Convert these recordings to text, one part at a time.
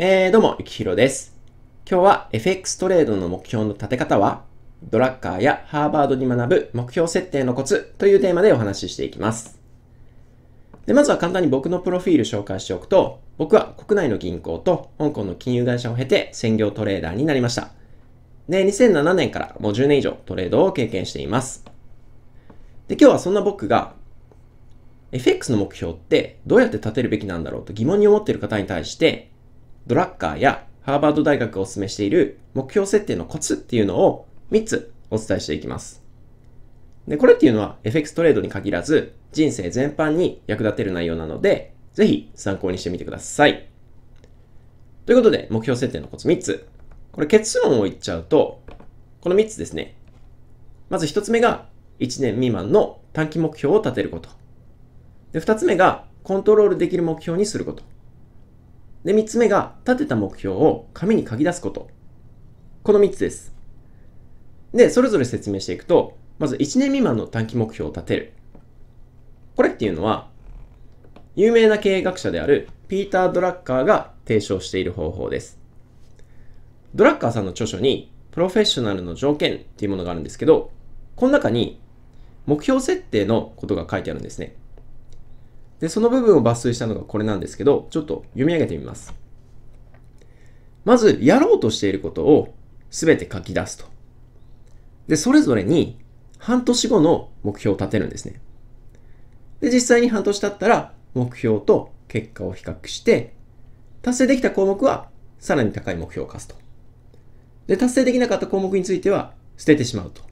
えー、どうも、ゆきひろです。今日は FX トレードの目標の立て方は、ドラッカーやハーバードに学ぶ目標設定のコツというテーマでお話ししていきます。でまずは簡単に僕のプロフィール紹介しておくと、僕は国内の銀行と香港の金融会社を経て専業トレーダーになりました。で、2007年からもう10年以上トレードを経験しています。で、今日はそんな僕が FX の目標ってどうやって立てるべきなんだろうと疑問に思っている方に対して、ドラッカーやハーバード大学がお勧めしている目標設定のコツっていうのを3つお伝えしていきます。で、これっていうのは FX トレードに限らず人生全般に役立てる内容なので、ぜひ参考にしてみてください。ということで、目標設定のコツ3つ。これ結論を言っちゃうと、この3つですね。まず1つ目が1年未満の短期目標を立てること。で、2つ目がコントロールできる目標にすること。で、3つ目が立てた目標を紙に書き出すこと。この3つです。で、それぞれ説明していくと、まず1年未満の短期目標を立てる。これっていうのは、有名な経営学者であるピーター・ドラッカーが提唱している方法です。ドラッカーさんの著書に、プロフェッショナルの条件っていうものがあるんですけど、この中に目標設定のことが書いてあるんですね。で、その部分を抜粋したのがこれなんですけど、ちょっと読み上げてみます。まず、やろうとしていることを全て書き出すと。で、それぞれに半年後の目標を立てるんですね。で、実際に半年経ったら、目標と結果を比較して、達成できた項目はさらに高い目標を課すと。で、達成できなかった項目については捨ててしまうと。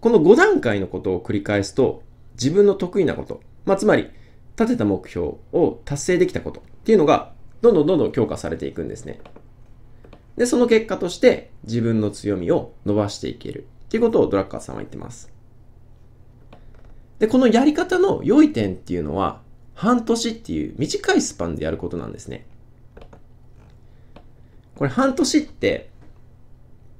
この5段階のことを繰り返すと、自分の得意なこと、まあ、つまり立てた目標を達成できたことっていうのがどんどんどんどん強化されていくんですね。で、その結果として自分の強みを伸ばしていけるっていうことをドラッカーさんは言ってます。で、このやり方の良い点っていうのは半年っていう短いスパンでやることなんですね。これ半年って、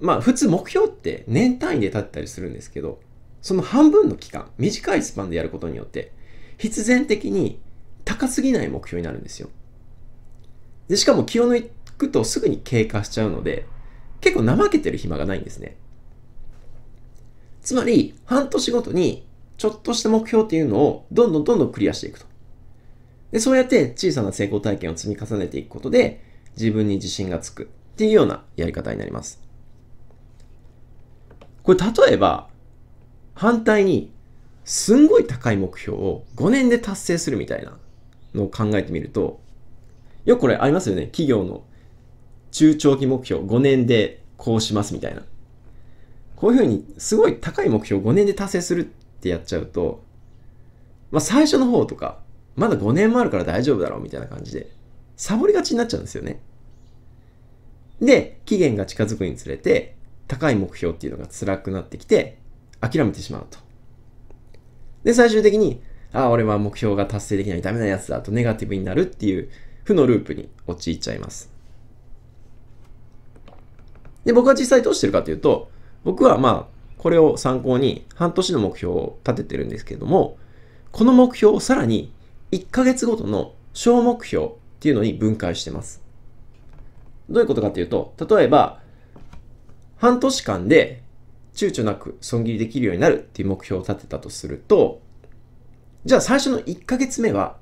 まあ普通目標って年単位で立ったりするんですけど、その半分の期間、短いスパンでやることによって、必然的に高すぎない目標になるんですよ。で、しかも気を抜くとすぐに経過しちゃうので、結構怠けてる暇がないんですね。つまり、半年ごとにちょっとした目標っていうのをどんどんどんどんクリアしていくと。で、そうやって小さな成功体験を積み重ねていくことで、自分に自信がつくっていうようなやり方になります。これ例えば、反対に、すんごい高い目標を5年で達成するみたいなのを考えてみると、よくこれありますよね。企業の中長期目標5年でこうしますみたいな。こういうふうにすごい高い目標5年で達成するってやっちゃうと、まあ最初の方とか、まだ5年もあるから大丈夫だろうみたいな感じで、サボりがちになっちゃうんですよね。で、期限が近づくにつれて、高い目標っていうのが辛くなってきて、諦めてしまうと。で、最終的に、ああ、俺は目標が達成できないダメなやつだとネガティブになるっていう負のループに陥っちゃいます。で、僕は実際どうしてるかというと、僕はまあ、これを参考に半年の目標を立ててるんですけれども、この目標をさらに1ヶ月ごとの小目標っていうのに分解してます。どういうことかというと、例えば、半年間で躊躇なく損切りできるようになるっていう目標を立てたとすると、じゃあ最初の1ヶ月目は、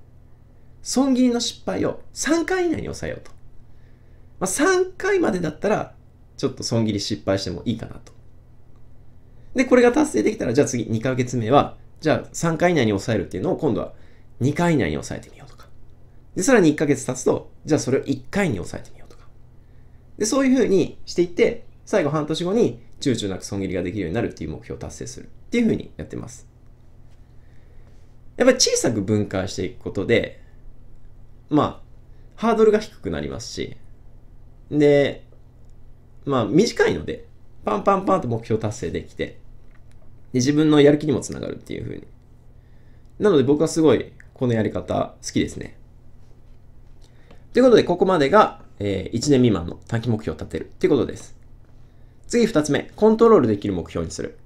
損切りの失敗を3回以内に抑えようと。まあ、3回までだったら、ちょっと損切り失敗してもいいかなと。で、これが達成できたら、じゃあ次2ヶ月目は、じゃあ3回以内に抑えるっていうのを今度は2回以内に抑えてみようとか。で、さらに1ヶ月経つと、じゃあそれを1回に抑えてみようとか。で、そういう風にしていって、最後半年後に躊躇なく損切りができるようになるっていう目標を達成するっていう風にやってます。やっぱり小さく分解していくことで、まあ、ハードルが低くなりますし、で、まあ短いので、パンパンパンと目標達成できて、で自分のやる気にもつながるっていう風に。なので僕はすごいこのやり方好きですね。ということで、ここまでが、えー1年未満の短期目標を立てるっていうことです。次2つ目、コントロールできる目標にする。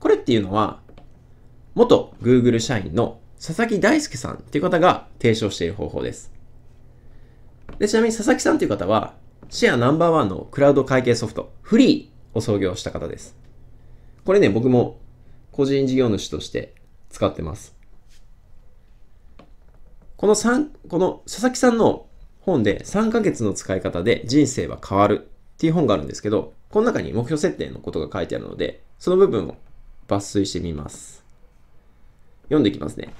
これっていうのは、元 Google 社員の佐々木大輔さんっていう方が提唱している方法です。で、ちなみに佐々木さんという方は、シェアナンバーワンのクラウド会計ソフト、フリーを創業した方です。これね、僕も個人事業主として使ってます。この3、この佐々木さんの本で3ヶ月の使い方で人生は変わるっていう本があるんですけど、この中に目標設定のことが書いてあるので、その部分を抜粋してみます。読んでいきますね。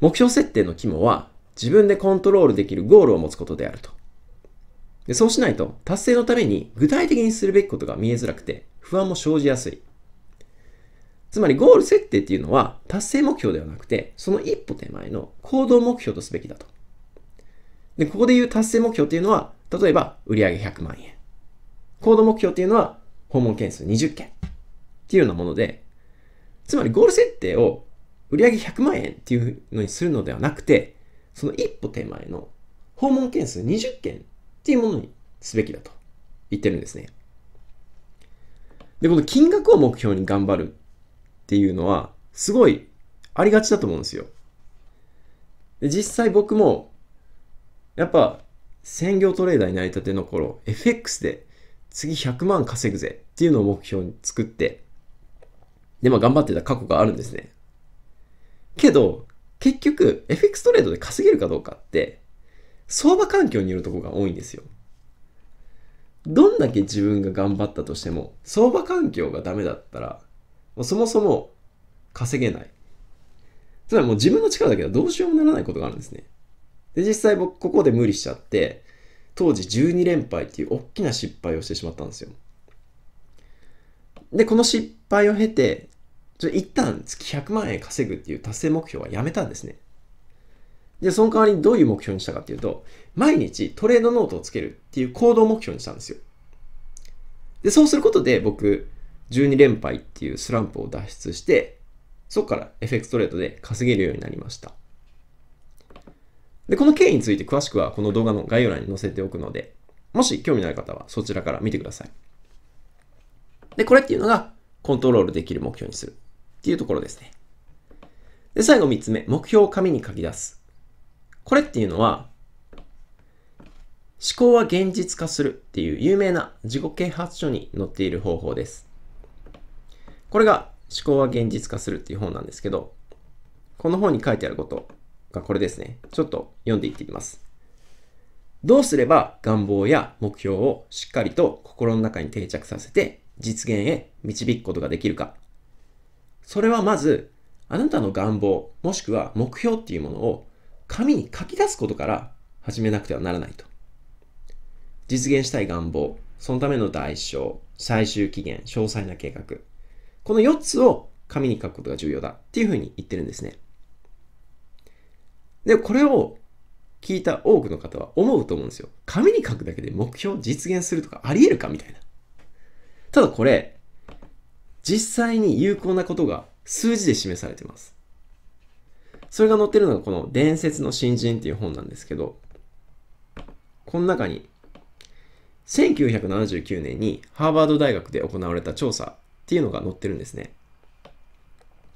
目標設定の肝は自分でコントロールできるゴールを持つことであると。でそうしないと達成のために具体的にするべきことが見えづらくて不安も生じやすい。つまりゴール設定っていうのは達成目標ではなくてその一歩手前の行動目標とすべきだと。で、ここで言う達成目標っていうのは例えば売上100万円。行動目標っていうのは訪問件数20件っていうようなものでつまりゴール設定を売上100万円っていうのにするのではなくてその一歩手前の訪問件数20件っていうものにすべきだと言ってるんですね。で、この金額を目標に頑張るっていうのは、すごいありがちだと思うんですよ。で実際僕も、やっぱ、専業トレーダーになりたての頃、FX で次100万稼ぐぜっていうのを目標に作って、で、まあ頑張ってた過去があるんですね。けど、結局、FX トレードで稼げるかどうかって、相場環境によるとこが多いんですよ。どんだけ自分が頑張ったとしても、相場環境がダメだったら、もうそもそも稼げない。つまりもう自分の力だけではどうしようもならないことがあるんですね。で、実際僕ここで無理しちゃって、当時12連敗っていう大きな失敗をしてしまったんですよ。で、この失敗を経て、ちょ一旦月100万円稼ぐっていう達成目標はやめたんですね。で、その代わりにどういう目標にしたかっていうと、毎日トレードノートをつけるっていう行動目標にしたんですよ。で、そうすることで僕、12連敗っていうスランプを脱出して、そこから FX トレードで稼げるようになりました。で、この経緯について詳しくはこの動画の概要欄に載せておくので、もし興味のある方はそちらから見てください。で、これっていうのがコントロールできる目標にするっていうところですね。で、最後3つ目、目標を紙に書き出す。これっていうのは、思考は現実化するっていう有名な自己啓発書に載っている方法です。これが思考は現実化するっていう本なんですけど、この本に書いてあることがこれですね。ちょっと読んでいってみます。どうすれば願望や目標をしっかりと心の中に定着させて実現へ導くことができるか。それはまず、あなたの願望、もしくは目標っていうものを紙に書き出すことから始めなくてはならないと。実現したい願望、そのための代償、最終期限、詳細な計画。この4つを紙に書くことが重要だっていうふうに言ってるんですね。で、これを聞いた多くの方は思うと思うんですよ。紙に書くだけで目標実現するとかあり得るかみたいな。ただこれ、実際に有効なことが数字で示されてます。それが載ってるのがこの伝説の新人っていう本なんですけど、この中に1979年にハーバード大学で行われた調査っていうのが載ってるんですね。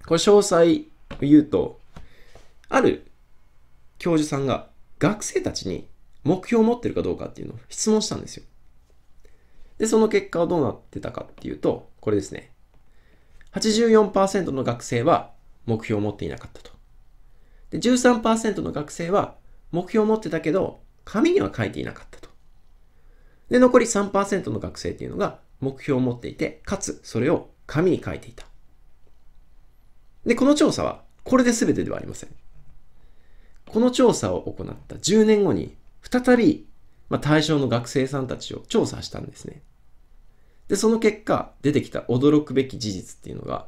これ詳細を言うと、ある教授さんが学生たちに目標を持ってるかどうかっていうのを質問したんですよ。で、その結果はどうなってたかっていうと、これですね。84%の学生は目標を持っていなかったと。で、13%の学生は目標を持ってたけど、紙には書いていなかったと。で、残り3%の学生っていうのが目標を持っていて、かつそれを紙に書いていた。で、この調査はこれで全てではありません。この調査を行った10年後に、再び、まあ、対象の学生さんたちを調査したんですね。で、その結果、出てきた驚くべき事実っていうのが、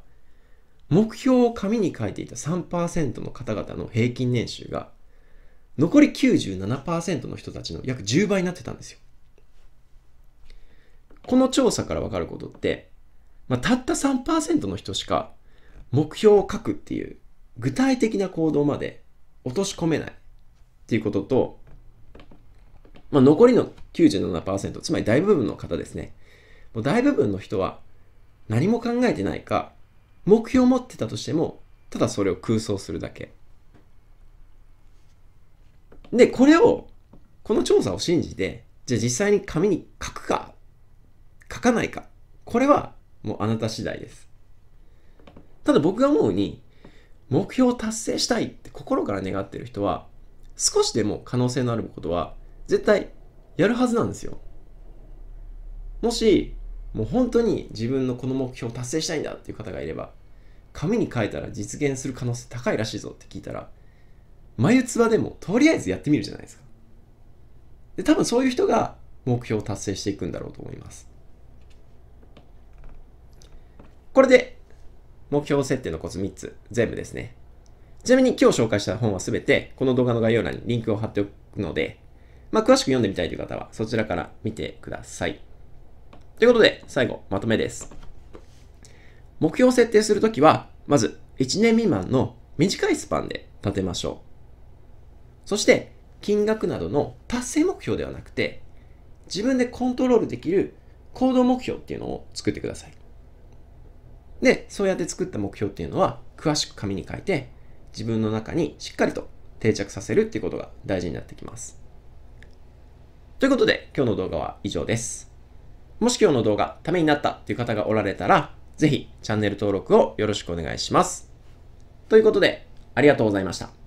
目標を紙に書いていた3%の方々の平均年収が、残り97%の人たちの約10倍になってたんですよ。この調査からわかることって、まあ、たった3%の人しか目標を書くっていう具体的な行動まで落とし込めないっていうことと、まあ、残りの97%、つまり大部分の方ですね。もう大部分の人は何も考えてないか、目標を持ってたとしても、ただそれを空想するだけ。で、これをこの調査を信じて、じゃあ実際に紙に書くか、書かないか、これはもうあなた次第です。ただ僕が思うに、目標を達成したいって心から願ってる人は、少しでも可能性のあることは、絶対やるはずなんですよ。もし、もう本当に自分のこの目標を達成したいんだっていう方がいれば、紙に書いたら実現する可能性高いらしいぞって聞いたら、眉唾でもとりあえずやってみるじゃないですか。で、多分そういう人が目標を達成していくんだろうと思います。これで目標設定のコツ3つ全部ですね。ちなみに今日紹介した本はすべてこの動画の概要欄にリンクを貼っておくので、まあ、詳しく読んでみたいという方はそちらから見てください。ということで、最後、まとめです。目標を設定するときは、まず1年未満の短いスパンで立てましょう。そして、金額などの達成目標ではなくて、自分でコントロールできる行動目標っていうのを作ってください。で、そうやって作った目標っていうのは、詳しく紙に書いて、自分の中にしっかりと定着させるっていうことが大事になってきます。ということで、今日の動画は以上です。もし今日の動画、ためになったっていう方がおられたら、ぜひチャンネル登録をよろしくお願いします。ということで、ありがとうございました。